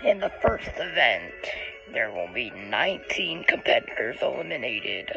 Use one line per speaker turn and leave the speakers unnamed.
In the first event, there will be nineteen competitors eliminated.